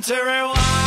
time to rewind.